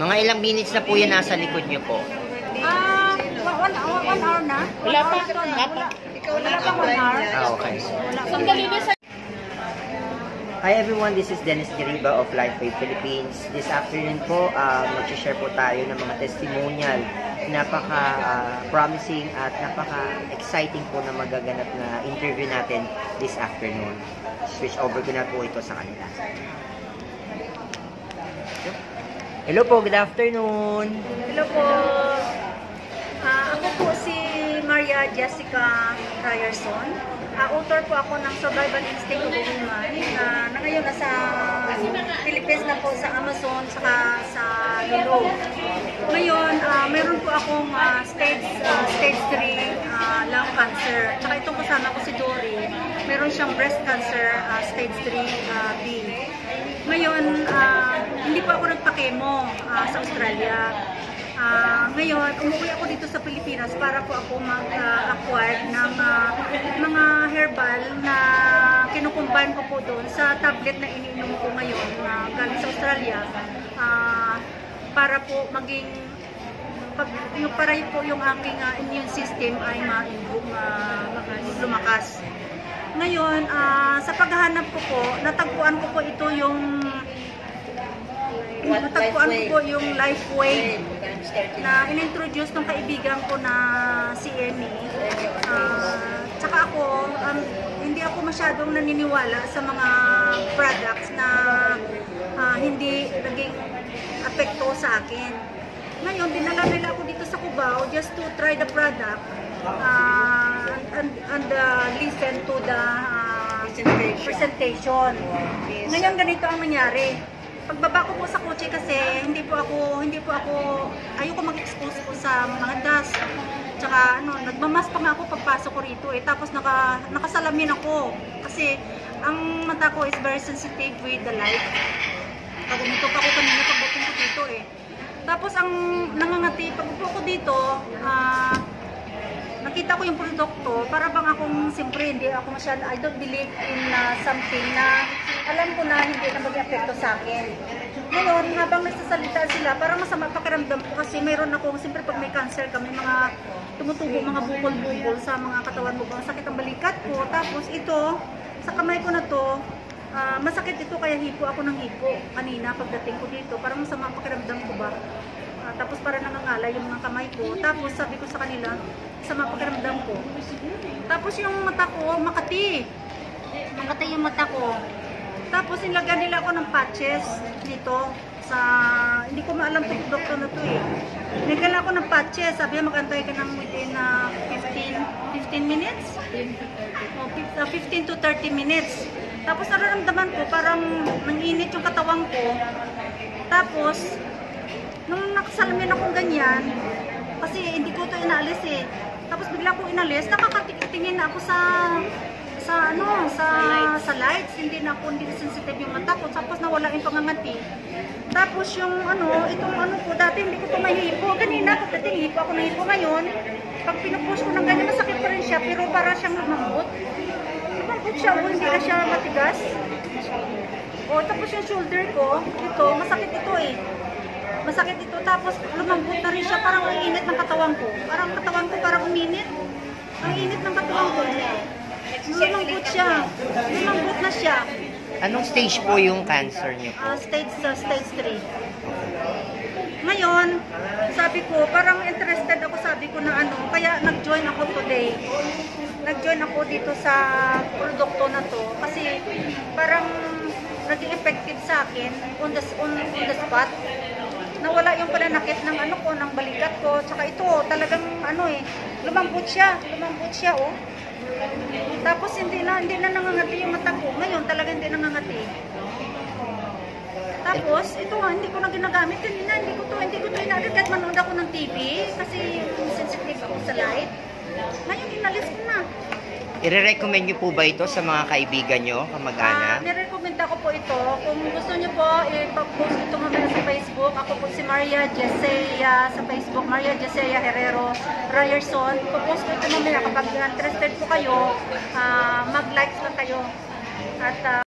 Mga ilang minutes na po yan nasa likod niyo po. Ah, one, one, one hour na? Wala pa. Wala Wala pa. Wala pa one hour? Ah, okay. Sandali na sa... Hi everyone, this is Dennis Diriba of Lifeway Philippines. This afternoon po, uh, mag-share po tayo ng mga testimonial. Napaka-promising at napaka-exciting po na magaganap na interview natin this afternoon. Switch over ko na po ito sa kanila. Hello po, good afternoon. Hello po. Ah, ako po si Maria Jessica Ryerson. Ah, author po ako ng Survival Instinct of Woman na, na ngayon nasa Philippines na po sa Amazon saka sa Lulu. Ngayon, ah, meron po akong ah, stage ah, stage 3 ah, lung cancer. Tsaka itong kasama ko si Dory. Siyang breast cancer ah, stage 3 ah, B. Ngayon, ah, hindi po ako nagpa-chemo ah, sa Australia. Ah, ngayon, umuwi ako dito sa Pilipinas para po ako mag-acquire ng ah, mga herbal na kinukumbine ko po doon sa tablet na iniinom ko ngayon na galing sa Australia ah, para po maging pag, yung para po yung aking ah, immune system ay ma-improve, ma- ma- lumakas. Ngayon, ah, sa paghahanap ko po, natagpuan ko po ito yung natagpuan ko po yung Lifeway na in-introduce ng kaibigan ko na si Emmy. Ah, tsaka ako, um, hindi ako masyadong naniniwala sa mga products na ah, hindi naging apekto sa akin. Ngayon, dinala nila ako dito sa Cubao just to try the product ah, and, and uh, listen to the ah, presentation. Ngayon, ganito ang nangyari pagbaba ko po sa kotse kasi hindi po ako hindi po ako ayoko mag-expose po sa mga dust. Tsaka ano, nagmamas pa nga ako pagpasok ko rito eh. Tapos naka nakasalamin ako kasi ang mata ko is very sensitive with the light. Pag umito pa ako kanina pagdating ko dito eh. Tapos ang nangangati pag upo ko dito, nakita ko yung produkto, para bang akong siyempre hindi ako masyado, I don't believe in uh, something na alam ko na hindi na mag-epekto sa akin. Ngayon, habang nagsasalita sila, parang masama pakiramdam ko kasi mayroon akong, siyempre pag may cancer ka, may mga tumutubo, mga bukol-bukol sa mga katawan mo, ang sakit ang balikat ko. Tapos ito, sa kamay ko na to, ah, masakit ito kaya hipo ako ng hipo kanina pagdating ko dito. Parang masama pakiramdam ko ba. Ah, tapos para nangangalay yung mga kamay ko. Tapos sabi ko sa kanila, sa mga pakiramdam ko. Tapos yung mata ko, makati. Makati yung mata ko. Tapos nilagyan nila ako ng patches dito sa hindi ko maalam itong doktor na to eh. Nilagyan ako ng patches, sabi niya magantay ka ng within uh, 15 15 minutes. O, fif- uh, 15 to 30 minutes. Tapos nararamdaman ko parang nanginit yung katawan ko. Tapos nung nakasalamin akong ganyan, kasi hindi ko to inalis eh. Tapos bigla ko inalis, nakakatingin na ako sa sa ano, sa sa lights, hindi na ako hindi sensitive yung mata ko, tapos nawala yung pangangati. Tapos yung ano, itong ano ko, dati hindi ko to mahipo. Kanina, pagdating hipo ako na hipo ngayon, pag pinupush ko ng ganyan, masakit pa rin siya, pero para siyang lumambot. Lumambot siya, o hindi na siya matigas. O, tapos yung shoulder ko, ito, masakit ito eh. Masakit ito, tapos lumambot na rin siya, parang ang init ng katawan ko. Parang katawan ko parang uminit. Ang init ng katawan ko. Lumambot siya. Lumambot na siya. Anong stage po yung cancer niyo po? Ah, stage sa stage 3. Ngayon, sabi ko, parang interested ako, sabi ko na ano, kaya nag-join ako today. Nag-join ako dito sa produkto na to kasi parang naging effective sa akin on the, on, on the spot. Nawala yung pananakit ng ano ko, ng balikat ko. Tsaka ito, talagang ano eh, lumambot siya. Lumambot siya, oh. Tapos hindi na hindi na nangangati yung mata ko. Ngayon talaga hindi nangangati. Tapos ito nga hindi ko na ginagamit kanina, hindi ko to hindi ko to inalis kahit manood ako ng TV kasi sensitive ako sa light. Ngayon inalis ko na. I-recommend niyo po ba ito sa mga kaibigan niyo, Ah, kamag-anak? nirecommend ako po ito. Kung gusto niyo po, i-post ito mamaya sa Facebook. Ako po si Maria Jesseya sa Facebook. Maria Jesseya Herrero Ryerson. Ipopost ko ito mamaya kapag interested po kayo. ah, mag-likes lang kayo. At ah,